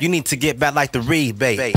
You need to get back like the rebate.